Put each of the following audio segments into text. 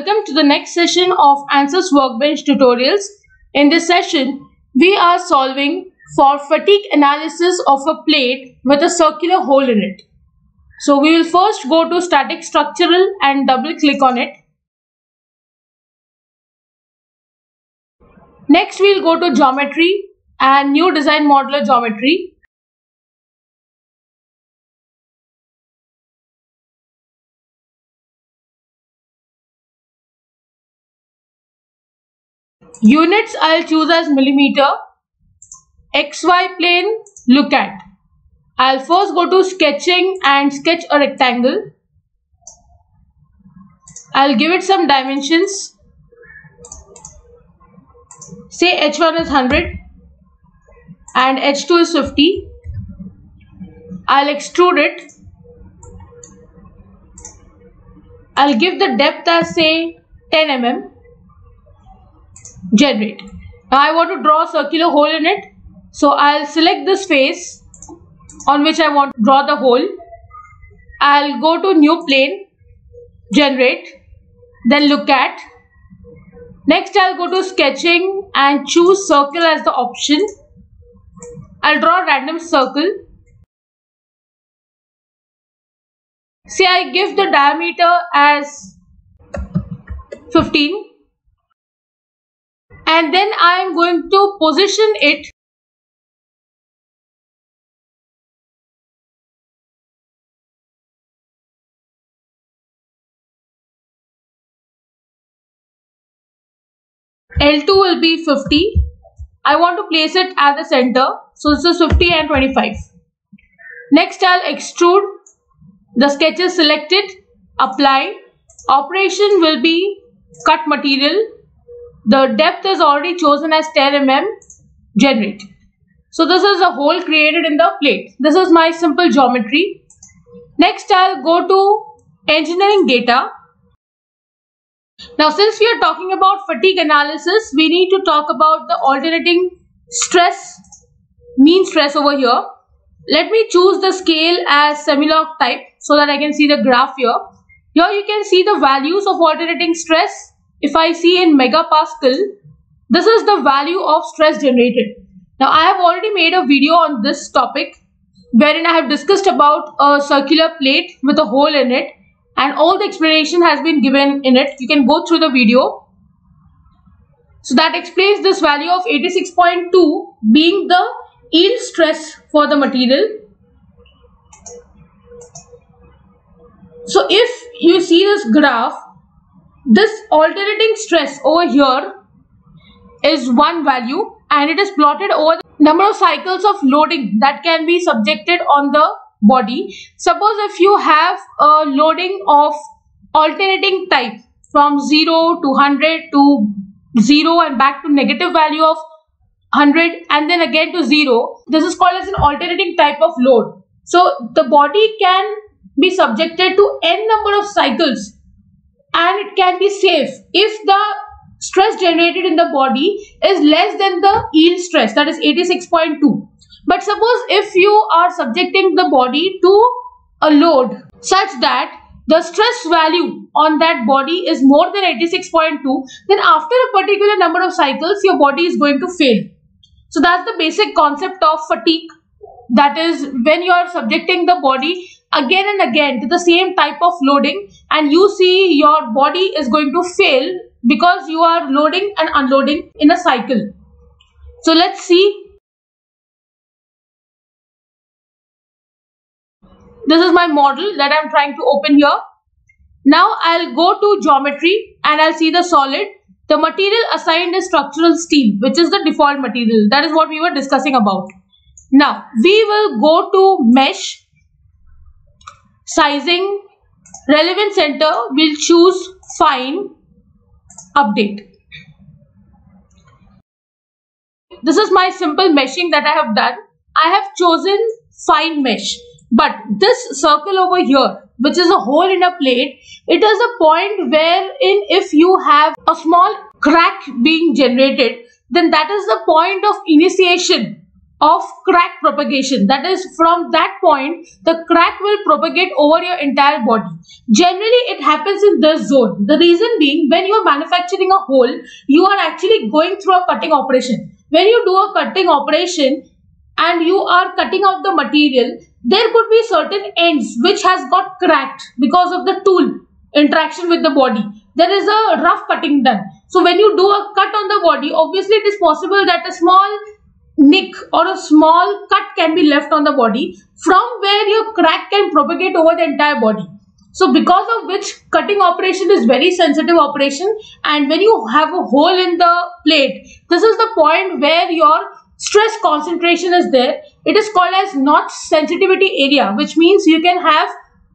welcome to the next session of ANSYS Workbench tutorials. In this session, we are solving for fatigue analysis of a plate with a circular hole in it. So we will first go to static structural and double click on it. Next we'll go to geometry and new design modeler geometry. Units I'll choose as millimeter. XY plane look at. I'll first go to sketching and sketch a rectangle. I'll give it some dimensions. Say H1 is 100 and H2 is 50. I'll extrude it. I'll give the depth as say 10 mm generate. Now I want to draw a circular hole in it. So I'll select this face on which I want to draw the hole. I'll go to new plane, generate, then look at. Next I'll go to sketching and choose circle as the option. I'll draw a random circle. see I give the diameter as 15 and then I am going to position it L2 will be 50. I want to place it at the center. So this is 50 and 25. Next I'll extrude. The sketch is selected. Apply. Operation will be cut material the depth is already chosen as 10 mm generate. So this is a hole created in the plate. This is my simple geometry. Next I'll go to engineering data. Now since we are talking about fatigue analysis, we need to talk about the alternating stress, mean stress over here. Let me choose the scale as semilog type so that I can see the graph here. Here you can see the values of alternating stress if I see in megapascal, this is the value of stress generated. Now I have already made a video on this topic wherein I have discussed about a circular plate with a hole in it and all the explanation has been given in it. You can go through the video. So that explains this value of 86.2 being the yield stress for the material. So if you see this graph, this alternating stress over here is one value and it is plotted over the number of cycles of loading that can be subjected on the body. Suppose if you have a loading of alternating type from 0 to 100 to 0 and back to negative value of 100 and then again to 0. This is called as an alternating type of load. So the body can be subjected to n number of cycles and it can be safe. If the stress generated in the body is less than the yield stress that is 86.2 but suppose if you are subjecting the body to a load such that the stress value on that body is more than 86.2 then after a particular number of cycles your body is going to fail. So that's the basic concept of fatigue. That is when you are subjecting the body again and again to the same type of loading and you see your body is going to fail because you are loading and unloading in a cycle. So let's see. This is my model that I'm trying to open here. Now I'll go to geometry and I'll see the solid. The material assigned is structural steel which is the default material. That is what we were discussing about. Now we will go to mesh sizing relevance center we'll choose fine update. This is my simple meshing that I have done. I have chosen fine mesh. But this circle over here which is a hole in a plate it is a point wherein if you have a small crack being generated then that is the point of initiation of crack propagation. That is, from that point, the crack will propagate over your entire body. Generally, it happens in this zone. The reason being, when you are manufacturing a hole, you are actually going through a cutting operation. When you do a cutting operation and you are cutting out the material, there could be certain ends which has got cracked because of the tool interaction with the body. There is a rough cutting done. So when you do a cut on the body, obviously it is possible that a small nick or a small cut can be left on the body from where your crack can propagate over the entire body. So because of which cutting operation is very sensitive operation and when you have a hole in the plate, this is the point where your stress concentration is there. It is called as notch sensitivity area which means you can have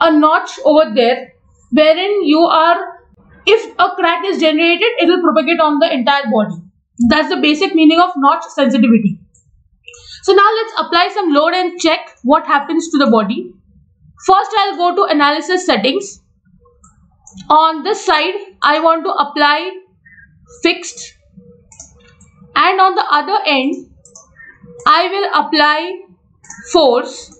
a notch over there wherein you are, if a crack is generated, it will propagate on the entire body. That's the basic meaning of notch sensitivity. So now let's apply some load and check what happens to the body. First I'll go to analysis settings. On this side I want to apply fixed and on the other end I will apply force.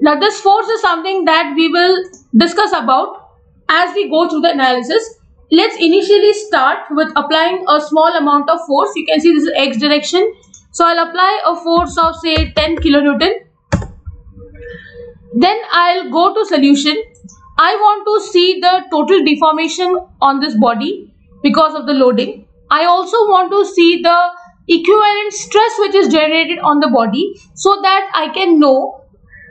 Now this force is something that we will discuss about as we go through the analysis. Let's initially start with applying a small amount of force. You can see this is x direction so I'll apply a force of say 10 kilonewton. Then I'll go to solution. I want to see the total deformation on this body because of the loading. I also want to see the equivalent stress which is generated on the body so that I can know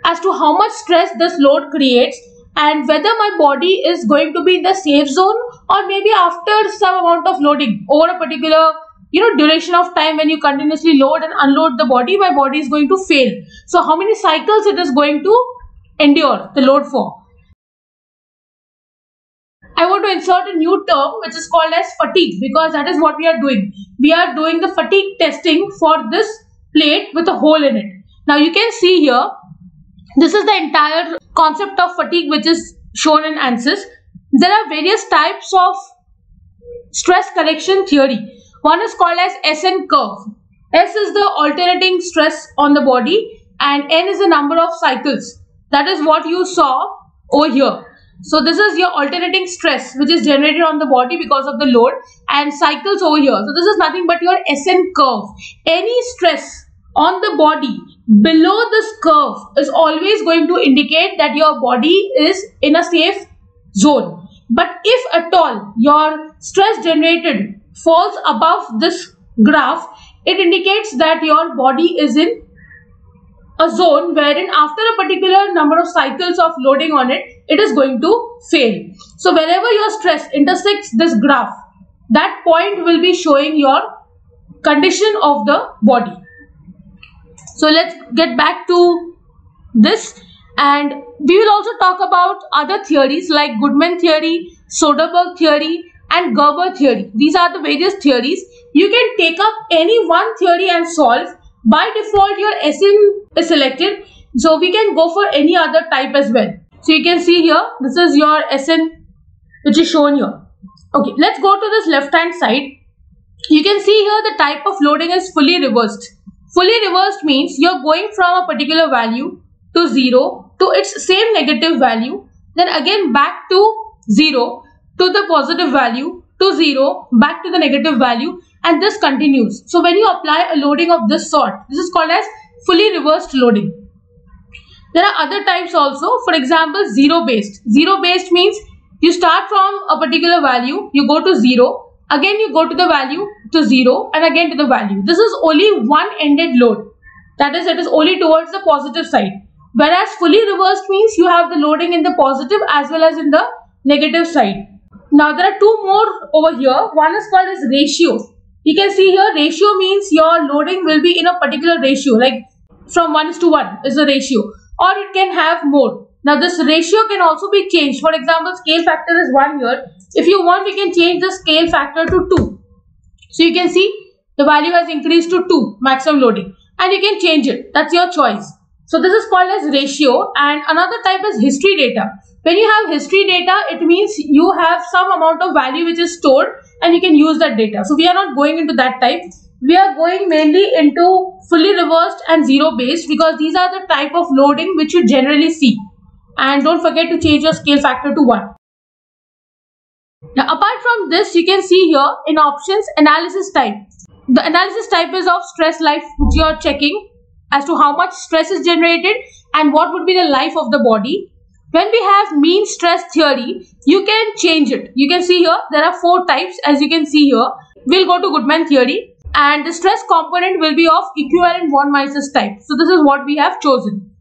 as to how much stress this load creates and whether my body is going to be in the safe zone or maybe after some amount of loading over a particular you know duration of time when you continuously load and unload the body my body is going to fail so how many cycles it is going to endure the load for I want to insert a new term which is called as fatigue because that is what we are doing. We are doing the fatigue testing for this plate with a hole in it. Now you can see here, this is the entire concept of fatigue which is shown in ANSYS. There are various types of stress correction theory. One is called as SN curve. S is the alternating stress on the body and N is the number of cycles. That is what you saw over here. So this is your alternating stress which is generated on the body because of the load and cycles over here. So this is nothing but your SN curve. Any stress on the body below this curve is always going to indicate that your body is in a safe zone. But if at all your stress generated falls above this graph, it indicates that your body is in a zone wherein after a particular number of cycles of loading on it, it is going to fail. So wherever your stress intersects this graph, that point will be showing your condition of the body. So let's get back to this and we will also talk about other theories like Goodman theory, Soderberg theory and Gerber theory. These are the various theories. You can take up any one theory and solve. By default, your SN is selected. So we can go for any other type as well. So you can see here, this is your SN which is shown here. Okay, let's go to this left hand side. You can see here the type of loading is fully reversed. Fully reversed means you're going from a particular value to 0 to its same negative value then again back to 0 to the positive value to 0 back to the negative value and this continues. So when you apply a loading of this sort, this is called as fully reversed loading. There are other types also. For example, zero based. Zero based means you start from a particular value, you go to 0, again you go to the value to 0 and again to the value. This is only one ended load. That is, it is only towards the positive side. Whereas fully reversed means you have the loading in the positive as well as in the negative side. Now there are two more over here. One is called as ratio. You can see here ratio means your loading will be in a particular ratio like from 1 is to 1 is the ratio or it can have more. Now this ratio can also be changed. For example, scale factor is 1 here. If you want, we can change the scale factor to 2. So you can see the value has increased to 2 maximum loading and you can change it. That's your choice. So this is called as ratio and another type is history data. When you have history data, it means you have some amount of value which is stored and you can use that data. So we are not going into that type. we are going mainly into fully reversed and zero based because these are the type of loading which you generally see. And don't forget to change your scale factor to 1. Now apart from this, you can see here in options analysis type. The analysis type is of stress life which you are checking as to how much stress is generated and what would be the life of the body. When we have mean stress theory, you can change it. You can see here there are four types as you can see here. We'll go to Goodman theory and the stress component will be of equivalent von Mises type. So this is what we have chosen.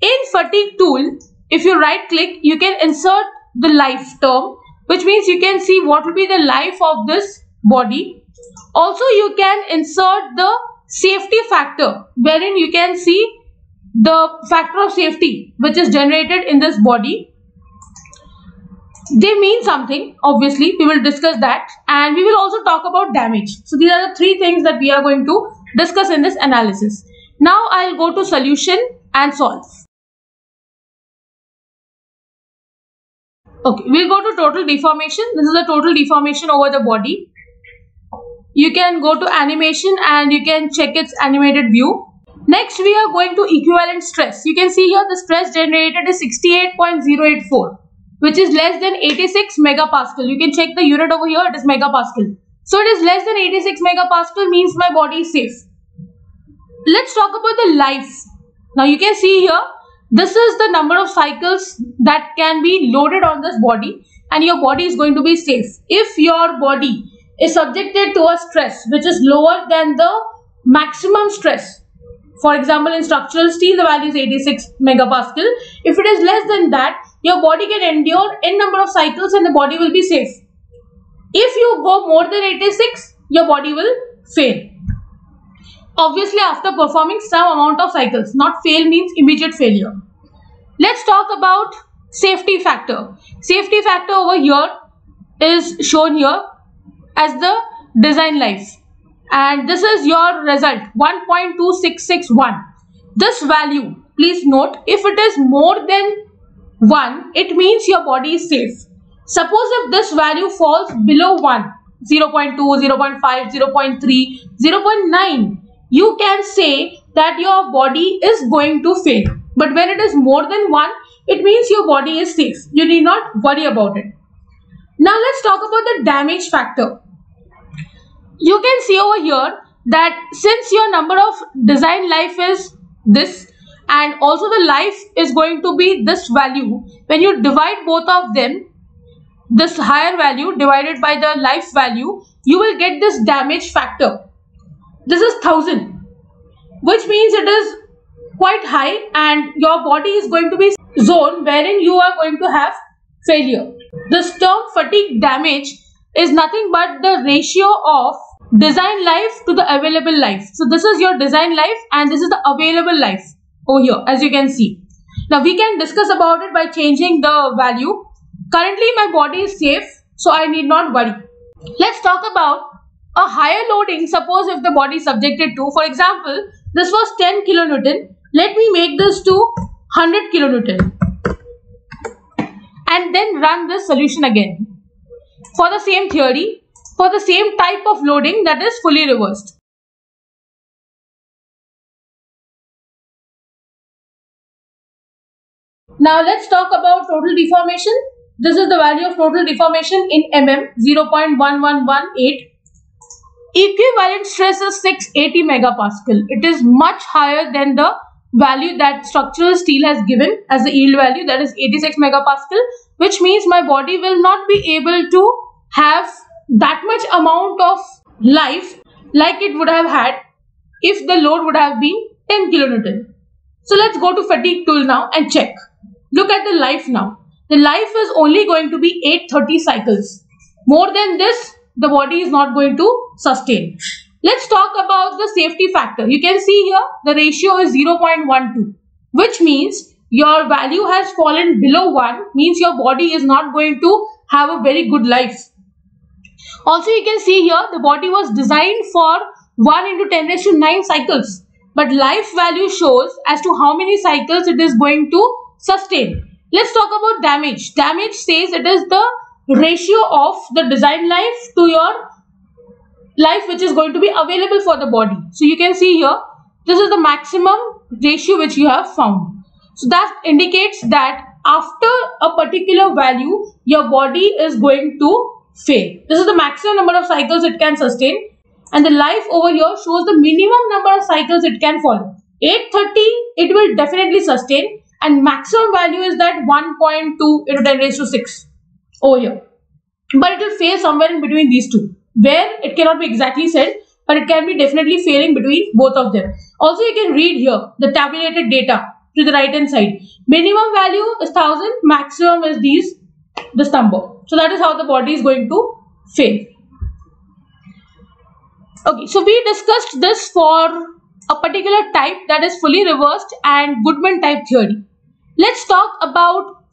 In fatigue tool, if you right click, you can insert the life term which means you can see what will be the life of this body. Also, you can insert the safety factor wherein you can see the factor of safety which is generated in this body. They mean something, obviously, we will discuss that and we will also talk about damage. So, these are the three things that we are going to discuss in this analysis. Now, I'll go to solution and solve. Okay, we'll go to total deformation. This is the total deformation over the body. You can go to animation and you can check its animated view. Next, we are going to equivalent stress. You can see here the stress generated is 68.084 which is less than 86 megapascal. You can check the unit over here, it is megapascal. So it is less than 86 megapascal means my body is safe. Let's talk about the life. Now you can see here this is the number of cycles that can be loaded on this body and your body is going to be safe. If your body is subjected to a stress which is lower than the maximum stress, for example in structural steel the value is 86 megapascal. If it is less than that, your body can endure n number of cycles and the body will be safe. If you go more than 86, your body will fail obviously after performing some amount of cycles. Not fail means immediate failure. Let's talk about safety factor. Safety factor over here is shown here as the design life and this is your result 1.2661 this value please note if it is more than 1 it means your body is safe suppose if this value falls below 1 0 0.2 0 0.5 0 0.3 0 0.9 you can say that your body is going to fail. But when it is more than 1, it means your body is safe. You need not worry about it. Now let's talk about the damage factor. You can see over here that since your number of design life is this and also the life is going to be this value, when you divide both of them, this higher value divided by the life value, you will get this damage factor this is 1000 which means it is quite high and your body is going to be zone wherein you are going to have failure. This term fatigue damage is nothing but the ratio of design life to the available life. So this is your design life and this is the available life over here as you can see. Now we can discuss about it by changing the value. Currently my body is safe so I need not worry. Let's talk about a higher loading, suppose if the body is subjected to, for example, this was 10 kilonewton, let me make this to 100 kilonewton and then run this solution again for the same theory, for the same type of loading that is fully reversed. Now let's talk about total deformation. This is the value of total deformation in mm 0.1118 equivalent stress is 680 megapascal. It is much higher than the value that structural steel has given as the yield value that is 86 megapascal which means my body will not be able to have that much amount of life like it would have had if the load would have been 10 kilonewton. So let's go to fatigue tool now and check. Look at the life now. The life is only going to be 830 cycles. More than this the body is not going to sustain. Let's talk about the safety factor. You can see here the ratio is 0.12 which means your value has fallen below 1 means your body is not going to have a very good life. Also you can see here the body was designed for 1 into 10 raised to 9 cycles but life value shows as to how many cycles it is going to sustain. Let's talk about damage. Damage says it is the ratio of the design life to your life which is going to be available for the body. So you can see here, this is the maximum ratio which you have found. So that indicates that after a particular value, your body is going to fail. This is the maximum number of cycles it can sustain. And the life over here shows the minimum number of cycles it can follow. 830, it will definitely sustain. And maximum value is that 1.2 into 10 raised to 6 over here. But it will fail somewhere in between these two. Where it cannot be exactly said, but it can be definitely failing between both of them. Also, you can read here the tabulated data to the right hand side. Minimum value is 1000, maximum is these, this number. So that is how the body is going to fail. Okay, so we discussed this for a particular type that is fully reversed and Goodman type theory. Let's talk about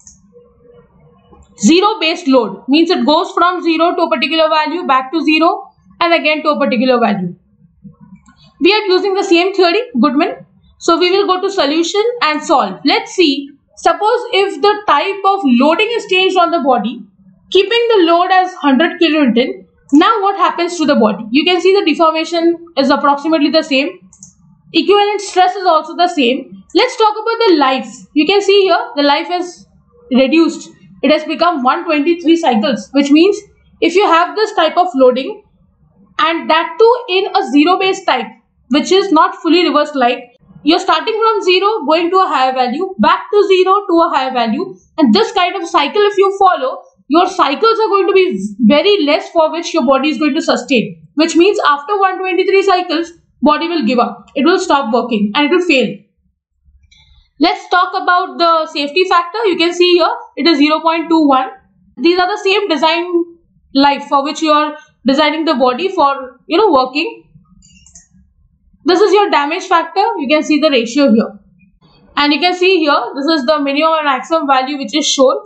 zero based load. Means it goes from zero to a particular value back to zero and again to a particular value. We are using the same theory, Goodman. So we will go to solution and solve. Let's see. Suppose if the type of loading is changed on the body, keeping the load as 100 kilonewton, now what happens to the body? You can see the deformation is approximately the same. Equivalent stress is also the same. Let's talk about the life. You can see here the life is reduced. It has become 123 cycles which means if you have this type of loading and that too in a zero base type which is not fully reversed like you're starting from 0 going to a higher value back to 0 to a higher value. And this kind of cycle if you follow your cycles are going to be very less for which your body is going to sustain. Which means after 123 cycles body will give up. It will stop working and it will fail. Let's talk about the safety factor. You can see here it is 0.21 these are the same design life for which you are designing the body for you know working this is your damage factor. You can see the ratio here. And you can see here this is the minimum and maximum value which is shown.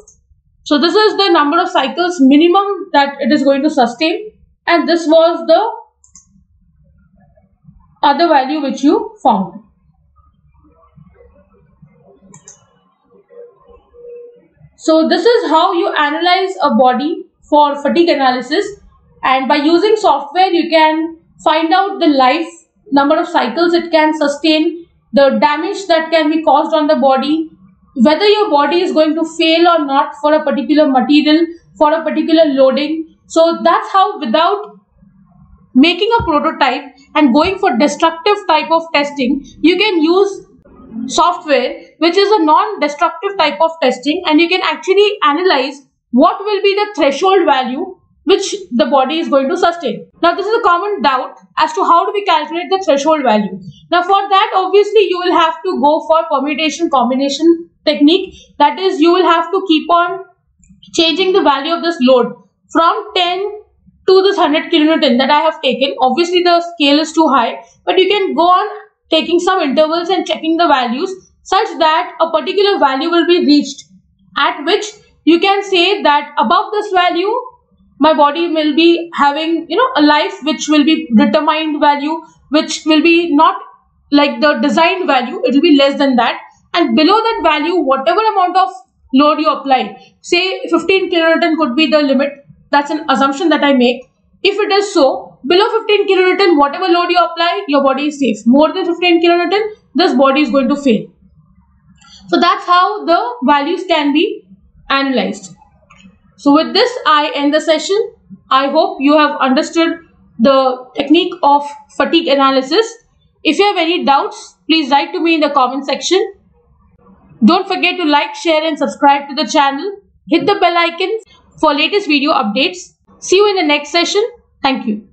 So this is the number of cycles minimum that it is going to sustain. And this was the other value which you found. So this is how you analyze a body for fatigue analysis. And by using software you can find out the life number of cycles it can sustain the damage that can be caused on the body whether your body is going to fail or not for a particular material, for a particular loading. So that's how without making a prototype and going for destructive type of testing, you can use software which is a non-destructive type of testing and you can actually analyze what will be the threshold value which the body is going to sustain. Now this is a common doubt as to how do we calculate the threshold value. Now for that obviously you will have to go for permutation combination technique that is you will have to keep on changing the value of this load from 10 to this 100 kilonewton that I have taken. Obviously the scale is too high but you can go on taking some intervals and checking the values such that a particular value will be reached at which you can say that above this value my body will be having you know a life which will be determined value which will be not like the designed value it will be less than that. And below that value whatever amount of load you apply say 15 kilonewton could be the limit that's an assumption that I make. If it is so below 15 kilonewton whatever load you apply your body is safe. More than 15 kilonewton this body is going to fail. So that's how the values can be analyzed so with this I end the session I hope you have understood the technique of fatigue analysis if you have any doubts please write to me in the comment section don't forget to like, share and subscribe to the channel. Hit the bell icon for latest video updates. See you in the next session. Thank you.